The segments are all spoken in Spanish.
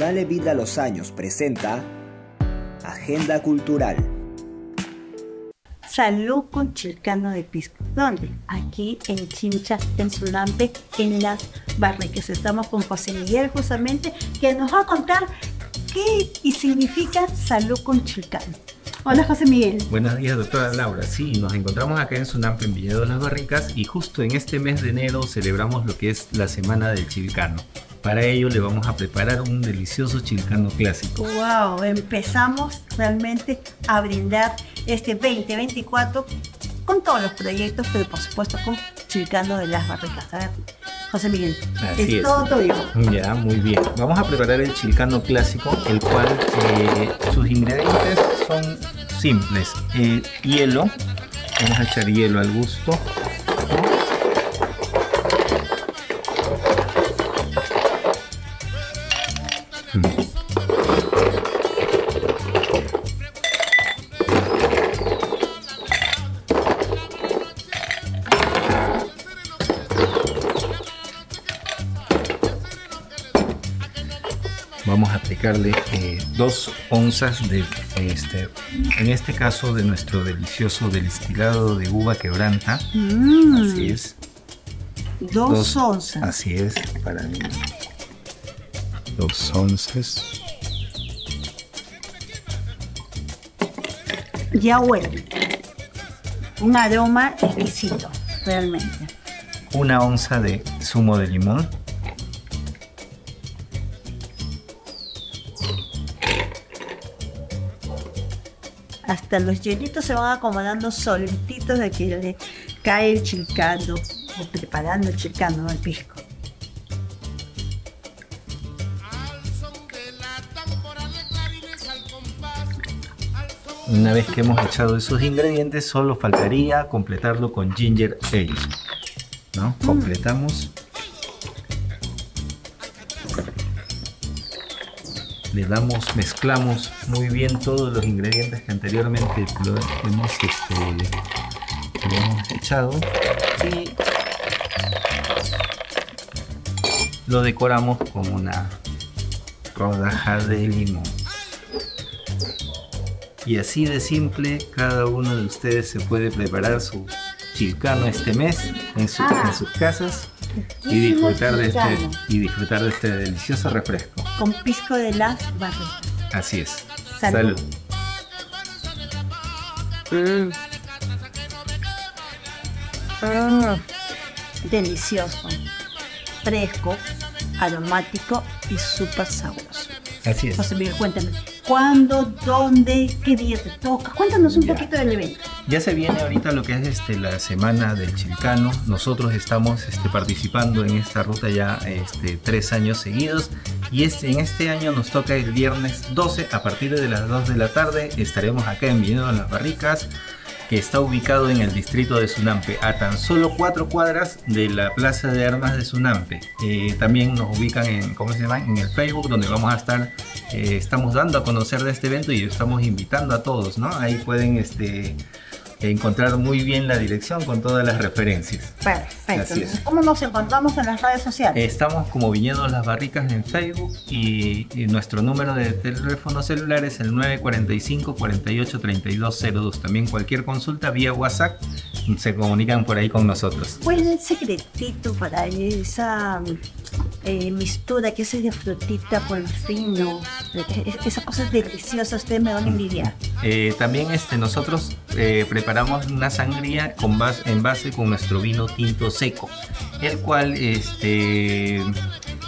Dale vida a los años presenta Agenda Cultural. Salud con Chilcano de Pisco. ¿Dónde? Aquí en Chincha, en Sulampe, en las barricas. Estamos con José Miguel justamente, que nos va a contar qué y significa salud con Chilcano. Hola José Miguel. Buenos días, doctora Laura. Sí, nos encontramos acá en Sunampe, en de las Barricas, y justo en este mes de enero celebramos lo que es la Semana del Chilcano. Para ello le vamos a preparar un delicioso chilcano clásico. Wow, empezamos realmente a brindar este 2024 con todos los proyectos, pero por supuesto con Chilcano de las Barricas. A ver, José Miguel, Así es, todo tuyo. Ya, muy bien. Vamos a preparar el chilcano clásico, el cual eh, sus ingredientes son simples. Eh, hielo, vamos a echar hielo al gusto. Aplicarle eh, dos onzas de este en este caso de nuestro delicioso destilado de uva quebranta Mm, así es dos, Dos- onzas. así es para mí dos onzas Ya huele. Un aroma exquisito, realmente. una onza de zumo de limón Hasta los hielitos se van acomodando solititos de que le cae el chilcano o preparando el chilcano al pisco. una vez que hemos echado esos ingredientes solo faltaría completarlo con ginger ale ¿no? completamos le damos mezclamos muy bien todos los ingredientes que anteriormente lo hemos, este, lo hemos echado. Y lo decoramos con una rodaja de limón. Y así de simple, cada uno de ustedes se puede preparar su chilcano este mes en, su- Ah. en sus casas y disfrutar, de este, y disfrutar de este delicioso refresco. Con pisco de las barricas. Así es. Salud. Salud. Delicioso, fresco, aromático y súper sabroso. Así es. José Miguel, cuéntame, ¿cuándo, dónde, qué día te toca? Cuéntanos un Ya. poquito del evento. Ya se viene ahorita lo que es este, la semana del chilcano. Nosotros estamos este, participando en esta ruta ya este, tres años seguidos. Y este, en este año nos toca el viernes 12 a partir de las 2 de la tarde. Estaremos acá en Villanueva de las Barricas, que está ubicado en el distrito de Sunampe, a tan solo cuatro cuadras de la Plaza de Armas de Sunampe. Eh, también nos ubican en, ¿cómo se llama? en el Facebook, donde vamos a estar, eh, estamos dando a conocer de este evento y estamos invitando a todos, ¿no? Ahí pueden este, encontrar muy bien la dirección con todas las referencias. Perfecto. ¿Cómo nos encontramos en las redes sociales? Estamos como Viñedo Las Barricas en Facebook y, y nuestro número de teléfono celular es el 945 48 3202. También cualquier consulta vía WhatsApp se comunican por ahí con nosotros. ¿Cuál es el secretito para esa eh, mistura que hace de frutita por fino? Esas cosas deliciosas, ustedes me van a envidiar. Eh, también este, nosotros eh, preparamos una sangría con base, en base con nuestro vino tinto seco, el cual este,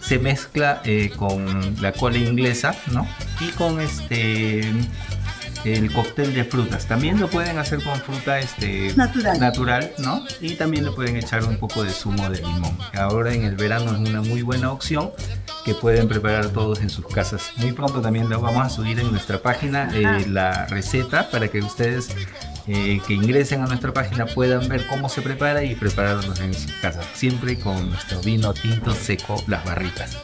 se mezcla eh, con la cola inglesa ¿no? y con este, el cóctel de frutas. También lo pueden hacer con fruta este, Natural. natural ¿no? y también le pueden echar un poco de zumo de limón. Ahora en el verano es una muy buena opción que pueden preparar todos en sus casas. Muy pronto también lo vamos a subir en nuestra página eh, Ajá. la receta para que ustedes eh, que ingresen a nuestra página puedan ver cómo se prepara y prepararlos en sus casas. Siempre con nuestro vino tinto seco, las barricas.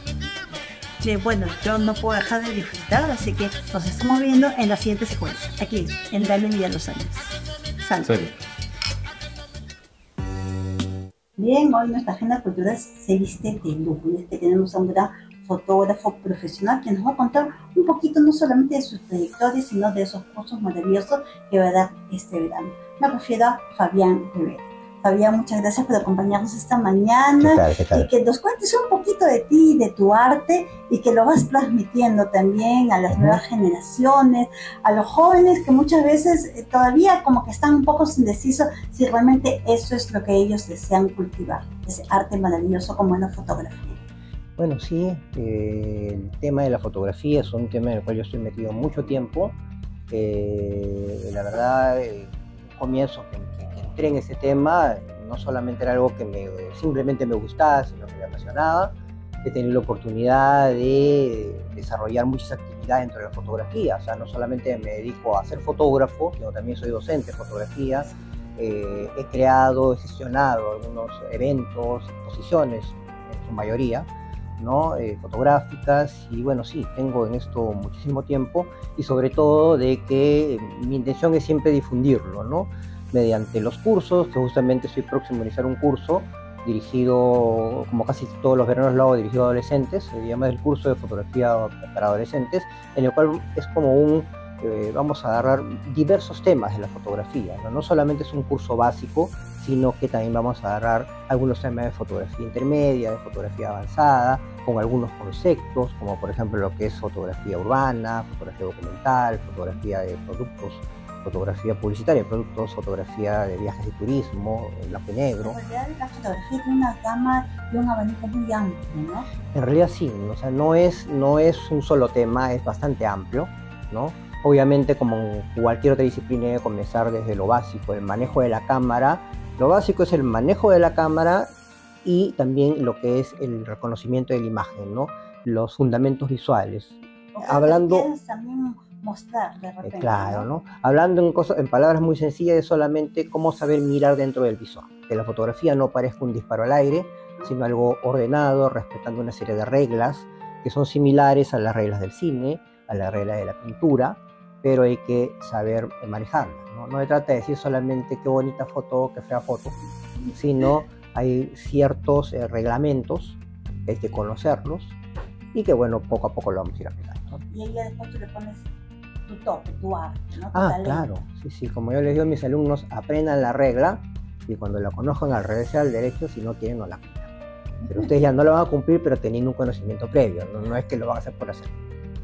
Bueno, yo no puedo dejar de disfrutar, así que nos estamos viendo en la siguiente secuencia, aquí en Dale Vida a los Años. Salud. Salud. Bien, hoy nuestra agenda cultural se viste de lujo. Y es que tenemos a un gran fotógrafo profesional que nos va a contar un poquito no solamente de su trayectoria, sino de esos cursos maravillosos que va a dar este verano. Me refiero a Fabián Rivera. Fabián, muchas gracias por acompañarnos esta mañana ¿Qué tal, qué tal? y que nos cuentes un poquito de ti, de tu arte y que lo vas transmitiendo también a las nuevas generaciones, a los jóvenes que muchas veces eh, todavía como que están un poco indecisos si realmente eso es lo que ellos desean cultivar, ese arte maravilloso como es la fotografía. Bueno, sí, eh, el tema de la fotografía es un tema en el cual yo estoy metido mucho tiempo. Eh, la verdad, eh, comienzo que entré en ese tema, no solamente era algo que me, simplemente me gustaba, sino que me apasionaba. He tenido la oportunidad de desarrollar muchas actividades dentro de la fotografía. O sea, no solamente me dedico a ser fotógrafo, sino también soy docente de fotografía. Eh, he creado, he gestionado algunos eventos, exposiciones, en su mayoría, ¿no? Eh, fotográficas y bueno, sí, tengo en esto muchísimo tiempo y sobre todo de que mi intención es siempre difundirlo, ¿no? Mediante los cursos, que justamente estoy próximo a iniciar un curso dirigido, como casi todos los veranos lo hago, dirigido a adolescentes, se llama el curso de fotografía para adolescentes, en el cual es como un, eh, vamos a agarrar diversos temas de la fotografía, ¿no? no solamente es un curso básico, sino que también vamos a agarrar algunos temas de fotografía intermedia, de fotografía avanzada, con algunos conceptos, como por ejemplo lo que es fotografía urbana, fotografía documental, fotografía de productos, fotografía publicitaria de productos, fotografía de viajes y turismo, blanco y negro. En realidad la fotografía tiene una gama y un abanico muy amplio, ¿no? En realidad sí, o sea, no es, no es un solo tema, es bastante amplio, ¿no? Obviamente como en cualquier otra disciplina debe comenzar desde lo básico, el manejo de la cámara. Lo básico es el manejo de la cámara y también lo que es el reconocimiento de la imagen, ¿no? Los fundamentos visuales. O sea, Hablando- que también mostrar de Eh, repente. claro, ¿no? Hablando en, cosas, en palabras muy sencillas es solamente cómo saber mirar dentro del visual. Que la fotografía no parezca un disparo al aire, sino algo ordenado, respetando una serie de reglas que son similares a las reglas del cine, a las reglas de la pintura, pero hay que saber manejarlas. ¿no? no se trata de decir solamente qué bonita foto, qué fea foto, sino hay ciertos eh, reglamentos que hay que conocerlos y que, bueno, poco a poco lo vamos a ir aplicando. ¿no? Y ahí ya después tú le pones tu tu arte, ¿no? Tu Ah, talento. claro, sí, sí, como yo les digo a mis alumnos, aprendan la regla y cuando la conozcan al revés al derecho, si no quieren, no la cumplan. Pero ustedes ya no lo van a cumplir, pero teniendo un conocimiento previo, no, no es que lo van a hacer por hacer.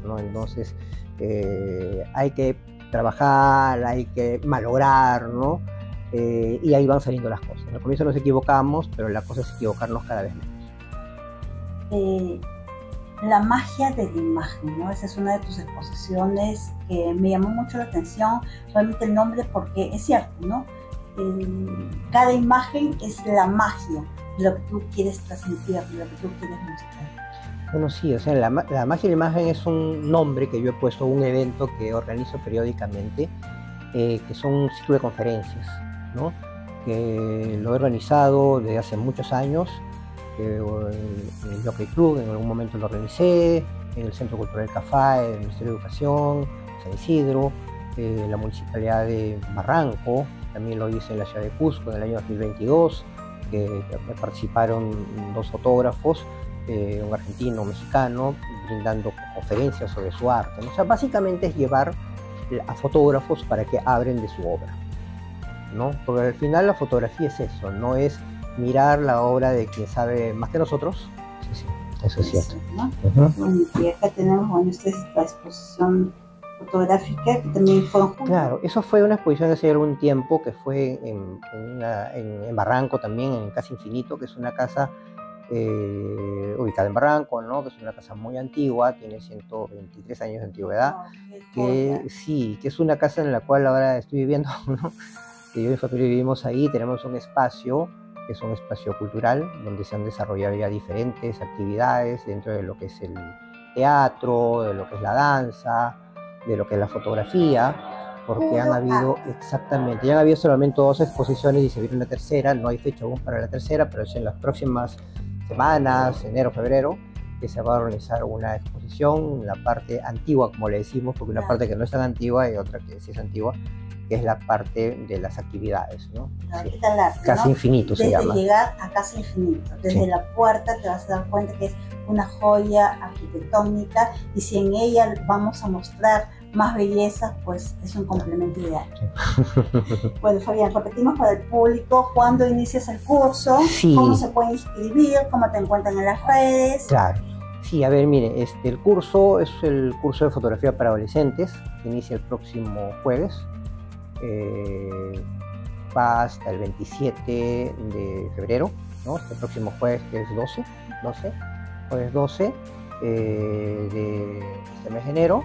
¿no? Entonces, eh, hay que trabajar, hay que malograr, ¿no? Eh, y ahí van saliendo las cosas. Al comienzo nos equivocamos, pero la cosa es equivocarnos cada vez menos. eh, la magia de la imagen, ¿no? Esa es una de tus exposiciones que me llamó mucho la atención, realmente el nombre, porque es cierto, ¿no? Cada imagen es la magia de lo que tú quieres transmitir, de lo que tú quieres mostrar. Bueno, sí, o sea, la, la magia de la imagen es un nombre que yo he puesto a un evento que organizo periódicamente, eh, que son un ciclo de conferencias, ¿no? Que lo he organizado desde hace muchos años, que, o el Jockey Club en algún momento lo en el Centro Cultural Cafá, en el Ministerio de Educación, San Isidro, eh, la Municipalidad de Barranco, también lo hice en la ciudad de Cusco en el año 2022, que participaron dos fotógrafos eh, un argentino, un mexicano, brindando conferencias sobre su arte. O sea, básicamente es llevar a fotógrafos para que hablen de su obra. ¿no? Porque al final la fotografía es eso, no es mirar la obra de quien sabe más que nosotros. Sí, sí, eso es cierto. ¿no? Ujú. Bueno, y acá tenemos, bueno, esta es la exposición fotográfica que también fue. Claro, eso fue una exposición hace algún tiempo que fue en, en una- en- en Barranco también, en Casa Infinito, que es una casa eh, ubicada en Barranco, ¿no? que es una casa muy antigua, tiene 123 años de antigüedad. Qué que sí, que es una casa en la cual ahora estoy viviendo, ¿no? Que yo y mi familia vivimos ahí, tenemos un espacio, que es un espacio cultural, donde se han desarrollado ya diferentes actividades dentro de lo que es el teatro, de lo que es la danza, de lo que es la fotografía, porque han habido, exactamente, ya han habido solamente dos exposiciones y se viene una tercera, no hay fecha aún para la tercera, pero es en las próximas semanas, enero, febrero, que se va a organizar una exposición, la parte antigua, como le decimos, porque una parte que no es tan antigua y otra que sí es antigua, que es la parte de las actividades, ¿no? Sí. Arte, Casi ¿no? infinito se Desde llama. llegar a Casa Infinito, desde Sí. la puerta te vas a dar cuenta que es una joya arquitectónica y si en ella vamos a mostrar más belleza, pues es un complemento ideal. Bueno, Fabián, repetimos para el público cuándo inicias el curso, Sí. cómo se puede inscribir, cómo te encuentran en las redes. Claro. Sí, a ver, mire, este, el curso es el curso de fotografía para adolescentes, que inicia el próximo jueves. Eh, va hasta el 27 de febrero, ¿no? Este próximo jueves que es 12, 12, jueves 12 eh, de este mes de enero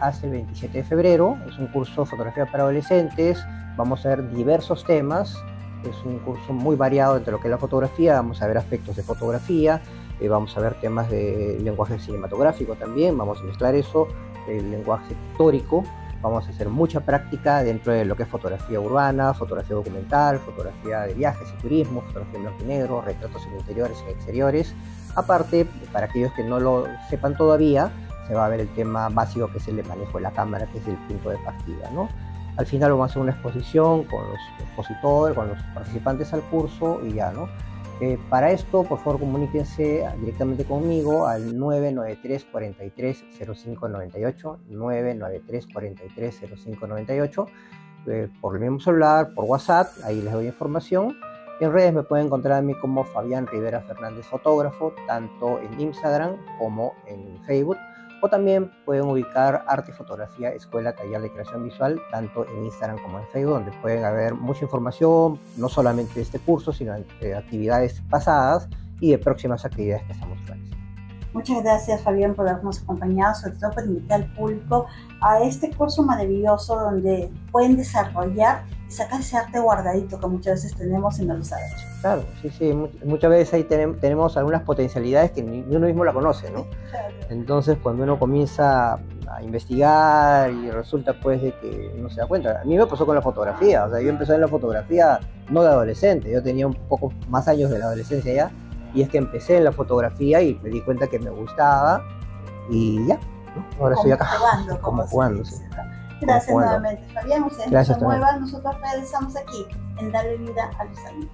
hasta el 27 de febrero. Es un curso de fotografía para adolescentes. Vamos a ver diversos temas. Es un curso muy variado entre lo que es la fotografía. Vamos a ver aspectos de fotografía. eh, vamos a ver temas de lenguaje cinematográfico también. Vamos a mezclar eso, el lenguaje pictórico. Vamos a hacer mucha práctica dentro de lo que es fotografía urbana, fotografía documental, fotografía de viajes y turismo, fotografía en blanco y negro, retratos en interiores y exteriores. Aparte, para aquellos que no lo sepan todavía, se va a ver el tema básico que es el de manejo de la cámara, que es el punto de partida, ¿no? Al final vamos a hacer una exposición con los expositores, con los participantes al curso y ya, ¿no? Eh, para esto, por favor, comuníquense directamente conmigo al 993 43 0598, 993 43 0598, eh, por el mismo celular, por WhatsApp, ahí les doy información. En redes me pueden encontrar a mí como Fabián Rivera Fernández Fotógrafo, tanto en Instagram como en Facebook. O también pueden ubicar Arte y Fotografía Escuela Taller de Creación Visual, tanto en Instagram como en Facebook, donde pueden haber mucha información, no solamente de este curso, sino de actividades pasadas y de próximas actividades que estamos realizando. Muchas gracias Fabián por habernos acompañado, sobre todo por invitar al público a este curso maravilloso donde pueden desarrollar y sacar ese arte guardadito que muchas veces tenemos y no lo sabemos. Claro, sí, sí, muchas veces ahí tenemos, algunas potencialidades que ni uno mismo la conoce, ¿no? Entonces cuando uno comienza a investigar y resulta pues de que no se da cuenta. A mí me pasó con la fotografía, o sea, yo empecé en la fotografía no de adolescente, yo tenía un poco más años de la adolescencia ya, y es que empecé en la fotografía y me di cuenta que me gustaba y ya, ¿no? ahora estoy acá. Jugando, como jugando, sí. Gracias nuevamente, Fabián. Ustedes Gracias no se también. muevan, nosotros regresamos aquí en Darle Vida a los Amigos.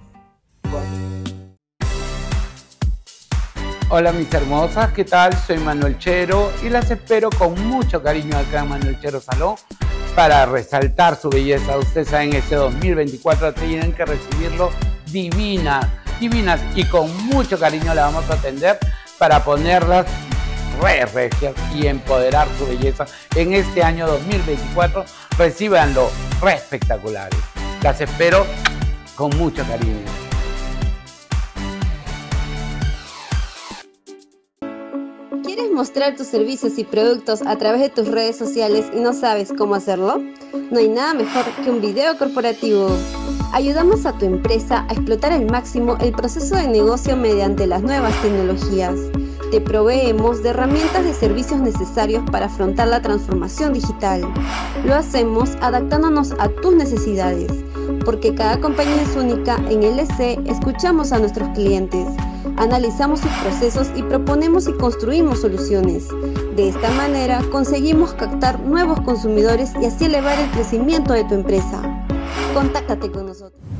Hola mis hermosas, ¿qué tal? Soy Manuel Chero y las espero con mucho cariño acá en Manuel Chero Salón para resaltar su belleza. Ustedes saben, este 2024 tienen que recibirlo divinas, divinas y con mucho cariño la vamos a atender para ponerlas re regias y empoderar su belleza en este año 2024. Recíbanlo re espectaculares. Las espero con mucho cariño. ¿Quieres mostrar tus servicios y productos a través de tus redes sociales y no sabes cómo hacerlo? No hay nada mejor que un video corporativo. Ayudamos a tu empresa a explotar al máximo el proceso de negocio mediante las nuevas tecnologías. Te proveemos de herramientas de servicios necesarios para afrontar la transformación digital. Lo hacemos adaptándonos a tus necesidades, porque cada compañía es única. En LC escuchamos a nuestros clientes, analizamos sus procesos y proponemos y construimos soluciones. De esta manera conseguimos captar nuevos consumidores y así elevar el crecimiento de tu empresa. Contáctate con nosotros.